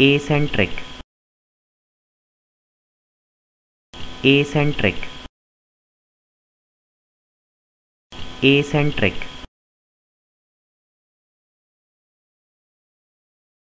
Acentric. Acentric. Acentric.